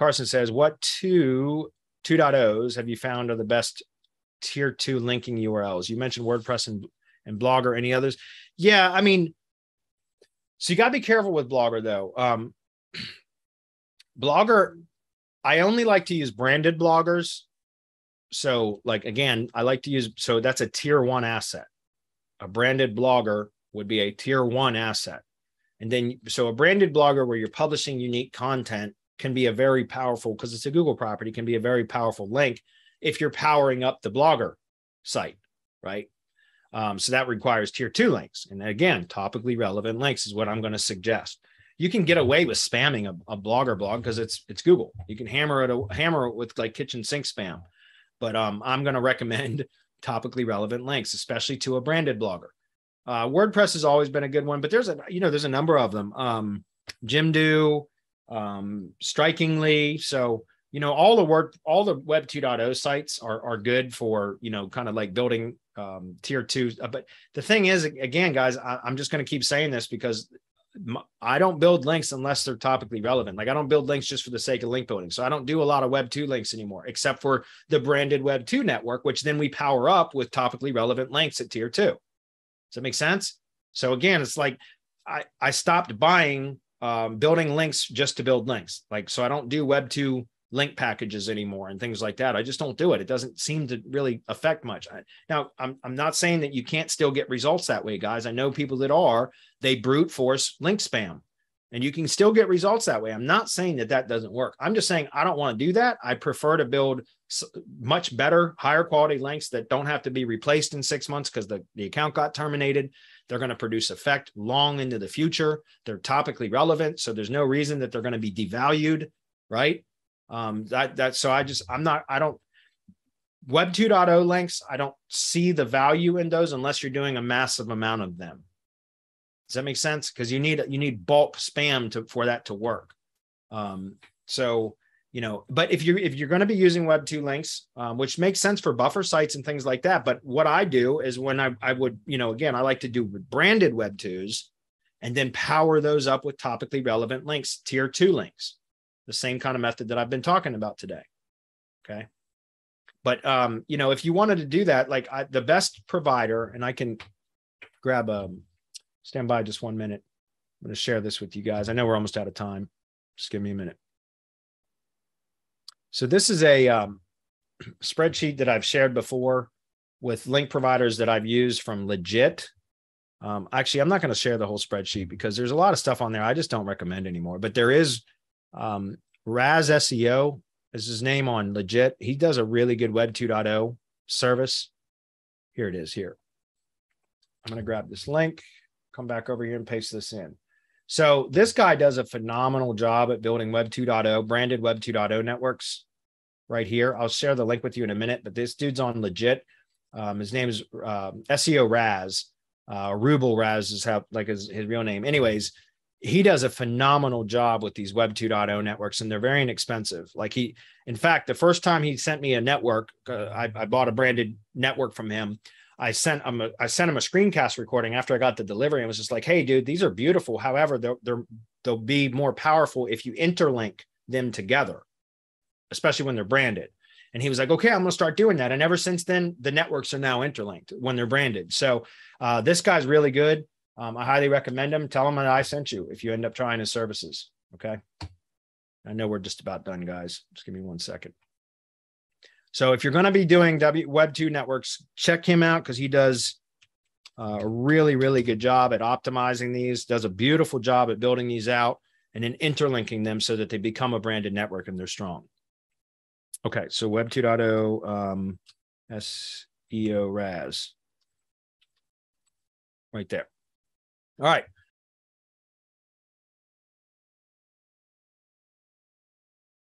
Carson says, what two 2.0s have you found are the best tier two linking URLs? You mentioned WordPress and, and Blogger. Any others? Yeah, I mean, so you got to be careful with Blogger though. Um, Blogger, I only like to use branded bloggers. So, like again, I like to use so that's a tier one asset. A branded blogger would be a tier one asset. And then, so a branded blogger where you're publishing unique content can be a very powerful, because it's a Google property, can be a very powerful link if you're powering up the blogger site, right? Um, so that requires tier two links. And again, topically relevant links is what I'm going to suggest. You can get away with spamming a, a blogger blog because it's it's Google. You can hammer it hammer it with like kitchen sink spam. But um, I'm going to recommend topically relevant links, especially to a branded blogger. Uh, WordPress has always been a good one, but there's a you know there's a number of them. Um, Jimdo, um, strikingly, so you know all the work, all the Web 2.0 sites are are good for you know kind of like building um, tier two. Uh, but the thing is, again, guys, I, I'm just going to keep saying this because I don't build links unless they're topically relevant. Like I don't build links just for the sake of link building. So I don't do a lot of web 2 links anymore except for the branded web 2 network which then we power up with topically relevant links at tier 2. Does that make sense? So again, it's like I I stopped buying um, building links just to build links. Like so I don't do web 2 link packages anymore and things like that. I just don't do it. It doesn't seem to really affect much. I, now, I'm, I'm not saying that you can't still get results that way, guys. I know people that are, they brute force link spam and you can still get results that way. I'm not saying that that doesn't work. I'm just saying I don't want to do that. I prefer to build much better, higher quality links that don't have to be replaced in six months because the, the account got terminated. They're going to produce effect long into the future. They're topically relevant. So there's no reason that they're going to be devalued, right? Um, that that so I just I'm not I don't Web 2.0 links, I don't see the value in those unless you're doing a massive amount of them. Does that make sense? Because you need you need bulk spam to for that to work. Um, so you know, but if you're if you're going to be using Web 2 links, um, which makes sense for buffer sites and things like that. But what I do is when I I would, you know, again, I like to do branded Web 2s and then power those up with topically relevant links, tier two links the same kind of method that I've been talking about today. Okay. But um, you know, if you wanted to do that, like I, the best provider, and I can grab a um, stand by just one minute. I'm going to share this with you guys. I know we're almost out of time. Just give me a minute. So this is a um, spreadsheet that I've shared before with link providers that I've used from Legiit. Um, actually, I'm not going to share the whole spreadsheet because there's a lot of stuff on there I just don't recommend anymore. But there is um, Raz SEO is his name on Legiit. He does a really good Web 2.0 service. Here it is here. I'm going to grab this link, come back over here and paste this in. So this guy does a phenomenal job at building Web 2.0, branded Web 2.0 networks right here. I'll share the link with you in a minute, but this dude's on Legiit. Um, his name is uh, SEO Raz. Uh, Rubel Raz is how like his, his real name. Anyways, he does a phenomenal job with these web 2.0 networks and they're very inexpensive like he in fact the first time he sent me a network uh, I, I, bought a branded network from him i sent him a, i sent him a screencast recording after i got the delivery and was just like hey dude these are beautiful however they're, they're they'll be more powerful if you interlink them together especially when they're branded and he was like okay i'm going to start doing that and ever since then the networks are now interlinked when they're branded so uh, this guy's really good um, I highly recommend him. Tell him that I sent you if you end up trying his services. Okay. I know we're just about done, guys. Just give me one second. So if you're going to be doing w, Web 2 networks, check him out because he does a really, really good job at optimizing these, does a beautiful job at building these out and then interlinking them so that they become a branded network and they're strong. Okay, so Web 2.0 um, SEO RAS right there. All right.